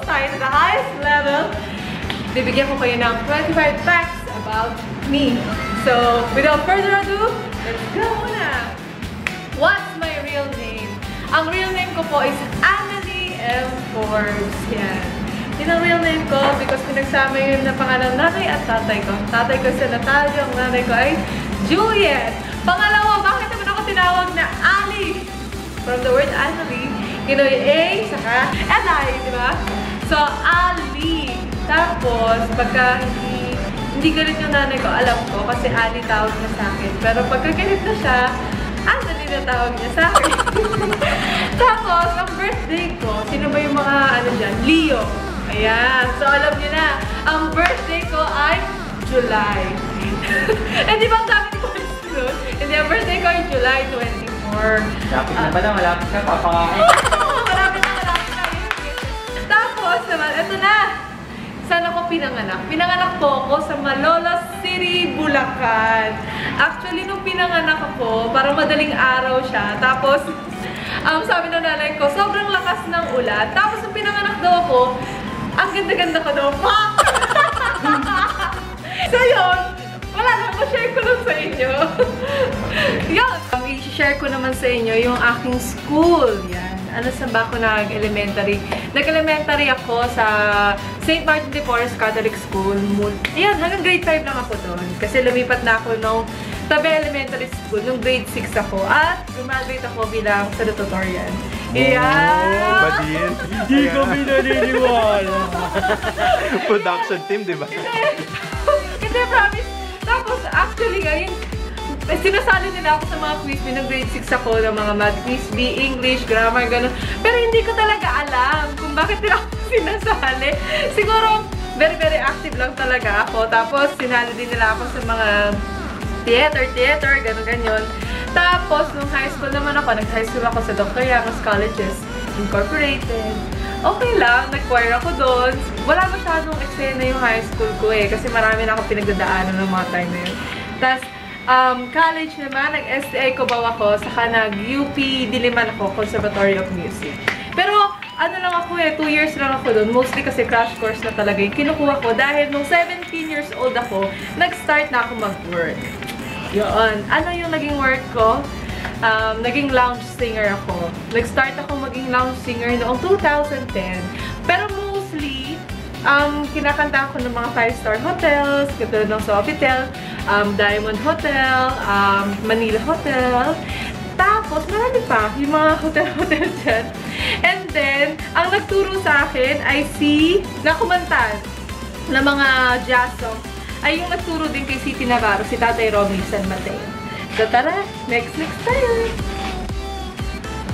to the highest level, bibigyan ko kayo ng 25 facts about me. So, without further ado, let's go na! What's my real name? Ang real name ko po is Annalie M. Forbes. Yan. Yun ang real name ko because pinagsama yun na pangalan ng nanay at tatay ko. Tatay ko si Natalia, ang nanay ko ay Juliet. Pangalawa, bakit naman ako tinawag na Ali? From the word Annalie, Kinoy A, saka Eli, di ba? So, Ali. Tapos, pagka hindi, hindi galit yung nanay ko, alam ko, kasi Ali tawag niya sa akin. Pero pagka galit na siya, Annalie na tawag niya sa akin. Tapos, ang birthday ko, sino ba yung mga, ano dyan, Leo. Ayan. So, alam niyo na, ang birthday ko ay July. Eh, di ba ang dami ko nun? Hindi, ang birthday ko ay July 24. Lapit na pala, malapit na, papakain. Naman, eto na. Saan ako pinanganak? Pinanganak po ako sa Malolos City, Bulacan. Actually, nung pinanganak ako, parang madaling araw siya. Tapos, um, sabi ng nanay ko, sobrang lakas ng ulan. Tapos, nung pinanganak daw ako, ang ganda-ganda ko daw. So, yun. Wala na, ma-share ko lang sa inyo. yun. Um, I-share ko naman sa inyo yung aking school. Yan. Ano sa ba ako nag-elementary? Nag-elementary ako sa St. Martin de Porres Catholic School. Yan, hanggang grade 5 lang ako doon. Kasi lumipat na ako nung Tabi Elementary School, nung grade 6 ako. At graduate ako bilang salutatorian. Yeah! Badin. Hindi kami naniniwala. Production team, di ba? Hindi, promise. Tapos, actually, ngayon, eh, sinasali nila ako sa mga quiz B. Nung grade 6 ako ng mga math quiz B, English, grammar, gano'n. Pero hindi ko talaga alam kung bakit nila ako sinasali. Siguro, very, very active lang talaga ako. Tapos, sinali din nila ako sa mga theater, theater, gano'n, ganyan. Tapos, nung high school naman ako, nag-high school ako sa Dr. Yangos Colleges Incorporated. Okay lang, nag-choir ako doon. Wala masyadong eksena yung high school ko eh, kasi marami na ako pinagdadaanan ng mga time na yun. Tapos, um, college naman, nag-STI Cubao ako, saka nag-UP Diliman ako, Conservatory of Music. Pero, ano lang ako eh, 2 years lang ako doon. Mostly kasi crash course na talaga yung kinukuha ko dahil nung 17 years old ako, nag-start na ako mag-work. Yun. Ano yung naging work ko? Um, naging lounge singer ako. Nag-start ako maging lounge singer noong 2010. Pero mostly, um, kinakanta ako ng mga 5-star hotels, katulad ng Sofitel, um, Diamond Hotel, um, Manila Hotel. Tapos, marami pa, yung mga hotel-hotel dyan. And then, ang nagturo sa akin ay si na mga jazz songs ay yung nagturo din kay City Navarro, si Tatay Romy San Mateo. So tara, next next tayo!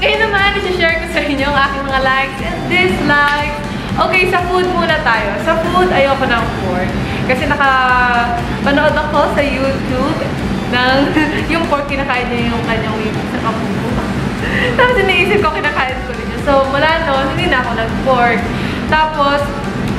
Ngayon naman, isi-share ko sa inyo ang aking mga likes and dislikes. Okay, sa food muna tayo. Sa food, ayoko ng pork. Kasi nakapanood ako sa YouTube ng yung pork kinakain niya yung kanyang sa kapupo. Tapos iniisip ko, kinakain ko rin yun. So, mula noon, hindi na ako nag-pork. Tapos,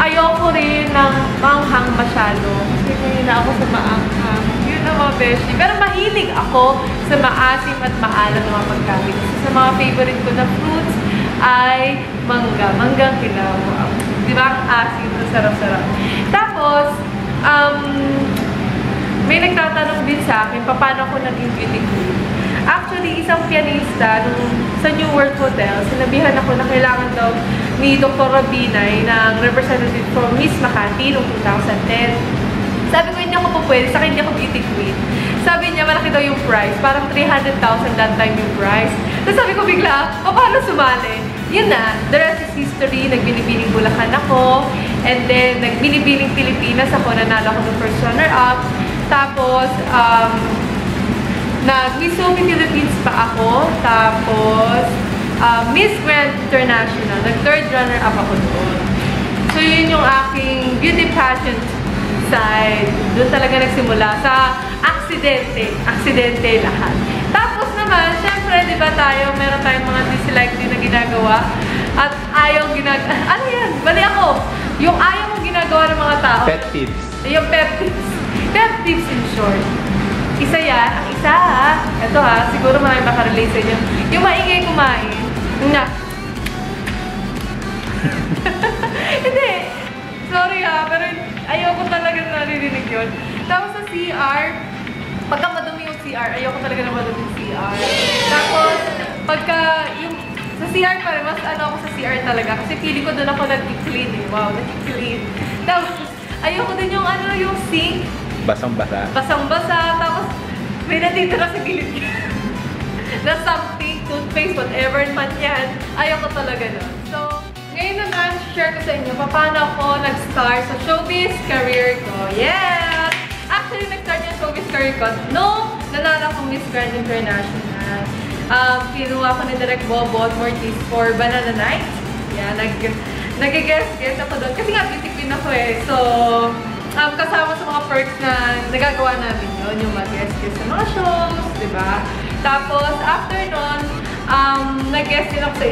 ayoko rin ng manghang masyado. Kasi ngayon na ako sa maanghang. Yun ang mga beshi. Pero mahilig ako sa maasim at maalam na mga pagkain. Kasi sa mga favorite ko na fruits ay mangga. Manggang kinawa. Di ba? Ang asim. Ang sarap-sarap. Tapos, um, may nagtatanong din sa akin, paano ako naging beauty queen? Actually, isang pianista nung, sa New World Hotel, sinabihan ako na kailangan daw ni Dr. Rabinay ng representative from Miss Makati noong 2010. Sabi ko, hindi ako po pwede, saka hindi ako beauty queen. Sabi niya, malaki daw yung price. Parang 300,000 that time yung price. Tapos sabi ko bigla, paano sumali? Yun na, the rest is history. Nagbinibining Bulacan ako. And then, nagbinibining Pilipinas ako. Nanalo ako ng first runner-up. Tapos, um, nag-Miss Sophie Philippines pa ako. Tapos, uh, Miss Grand International. Nag-third runner-up ako doon. So, yun yung aking beauty pageant side. Doon talaga nagsimula sa aksidente. Aksidente lahat. Tapos naman, syempre, di ba tayo, meron tayong mga dislike din na ginagawa. At ayaw ginag... Ano yan? Bali ako. Yung ayaw mong ginagawa ng mga tao. Pet tips. Yung pet tips. Pet tips in short. Isa yan. Ang isa ha. Ito ha. Siguro marami makarelate sa inyo. Yung maingay kumain. Na. Hindi. Sorry ha. Pero ayoko talaga na naririnig yun. Tapos sa CR, pagka madumi yung CR, ayoko talaga na madumi yung CR. Tapos, pagka yung sa CR pa rin, mas ano ako sa CR talaga. Kasi feeling ko doon ako nag-clean eh. Wow, nag-clean. Tapos, ayoko din yung ano, yung sink. Basang-basa. Basang-basa. Tapos, may natitira sa gilid na something, toothpaste, whatever man yan. Ayoko talaga nun. So, ngayon naman, share ko sa inyo paano ako nag-start sa showbiz career ko. Yes! Actually, nag-start yung showbiz career ko nung nanalo akong Miss Grand International. Um, kinuha ko ni Direk Bobo at Mortis for Banana Night. Yeah, nag nag-guest-guest ako doon. Kasi nga, beauty queen ako eh. So, um, kasama sa mga perks na nagagawa namin yun, yung mag-guest-guest sa mga shows, di ba? Tapos, after nun, um, nag-guest din ako sa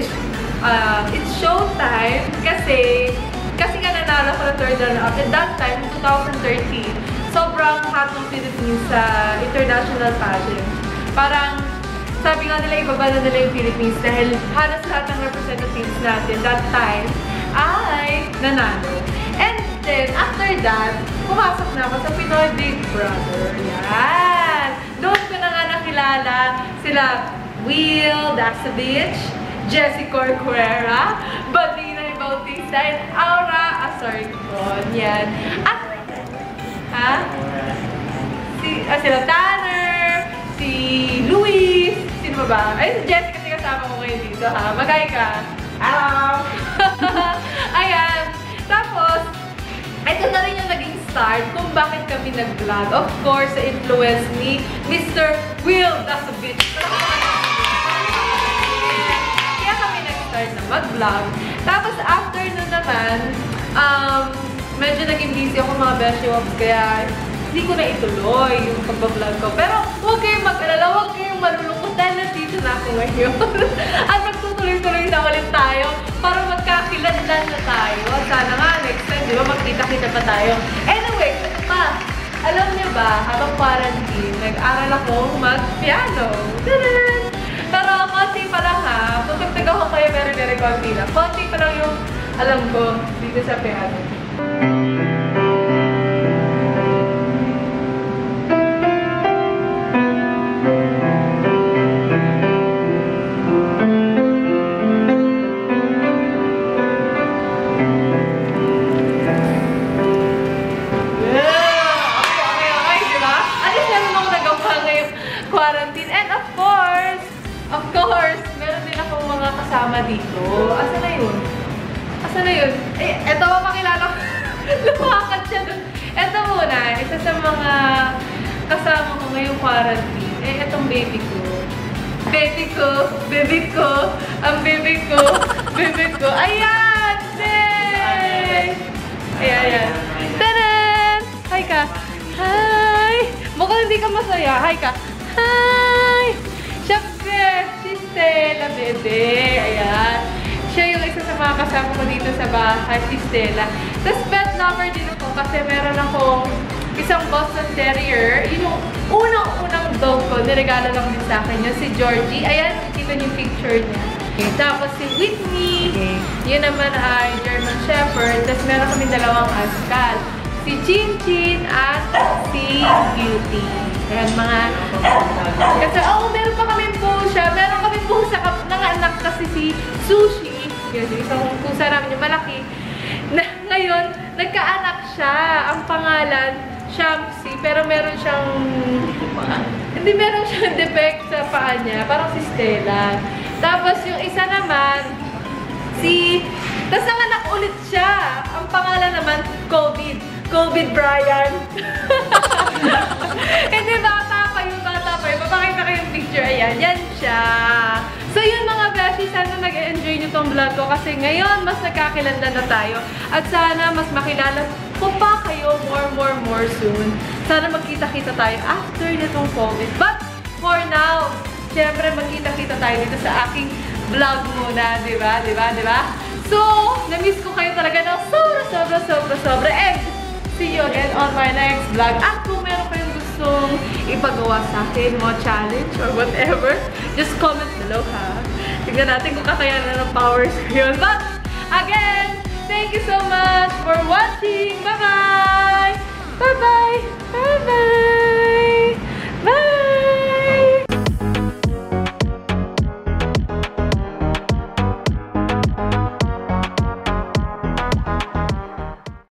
uh, It's Showtime kasi kasi nga nanalo ko ng third runner-up. At that time, 2013, sobrang hot ng Philippines sa international pageant. Parang, sabi nga nila, ibaba na nila yung Philippines dahil halos lahat ng representatives natin that time ay nanalo. And then, after that, pumasok na ako sa Pinoy Big Brother. Yan! Doon ko na nga nakilala sila Will, Bitch, Jessie Corcuera, Balina Bautista, and Aura Asorcon. Yan. At, ha? Si, ah, sila Tanner, si sino ba? Ay, si Jessie kasi kasama ko ngayon dito, ha? Magay ka. Hello! Ayan. Tapos, ito na rin yung naging start kung bakit kami nag-vlog. Of course, sa influence ni Mr. Will, bitch. Kaya kami nag-start na mag-vlog. Tapos after nun naman, um, medyo naging busy ako mga beshi wops, kaya hindi ko na ituloy yung pag-vlog ko. Pero huwag kayong mag-alala, huwag kayong malulungkot dahil nandito na ako ngayon. At magtutuloy-tuloy na ulit tayo para magkakilanlan na tayo. Sana nga, next time, di ba, magkita-kita pa tayo. Anyway, pa. Alam niyo ba, habang quarantine, nag-aral ako mag-piano. Pero konti pa lang ha. Kung tagtag ako kayo, very, very konti lang. Konti pa lang yung alam ko dito sa piano. Asa na yun? Asa na yun? Eh, eto mapakilala ko. Lumakad siya dun. Eto muna, isa sa mga kasama ko ngayong quarantine. Eh, etong baby ko. Baby ko, baby ko, ang baby ko, baby ko. Ayan! Say! Ayan, ayan. Taran! Hi ka! Hi! Mukhang hindi ka masaya. Hi ka! Hi! Siyempre, si Stella, bebe. Ayan. Siya isa sa mga kasama ko dito sa bahay, si Stella. Tapos pet lover din ako kasi meron akong isang Boston Terrier. Yun yung unang-unang dog ko, niregalo lang din sa akin yun, si Georgie. Ayan, kita niyo yung picture niya. Tapos si Whitney, yun naman ay German Shepherd. Tapos meron kami dalawang askal. Si Chin Chin at si Beauty. Ayan, mga... Kasi, oh, meron pa kami pusa. Meron kami pusa ka, nanganak kasi si Sushi. Yun, yung isang pusa namin yung malaki. Na, ngayon, nagkaanak siya. Ang pangalan, Shamsi. Pero meron siyang... Hindi meron siyang defect sa paa niya. Parang si Stella. Tapos yung isa naman, si... Tapos nanganak ulit siya. Ang pangalan naman, COVID. COVID Brian. Hindi, bata pa yun, bata pa yun. Papakita ko yung picture. Ayan, yan siya. So yun sana nag-enjoy nyo tong vlog ko kasi ngayon mas nagkakilala na tayo. At sana mas makilala ko pa kayo more, more, more soon. Sana magkita-kita tayo after nitong COVID. But for now, syempre magkita-kita tayo dito sa aking vlog muna, di ba? Di ba? Di ba? So, na-miss ko kayo talaga ng sobra, sobra, sobra, sobra. And see you again on my next vlog. At kung meron kayong gusto gustong ipagawa sa akin, mga challenge or whatever, just comment below ha. Tignan natin kung kakayanan ng powers ko yun. But, again, thank you so much for watching. Bye-bye! Bye-bye!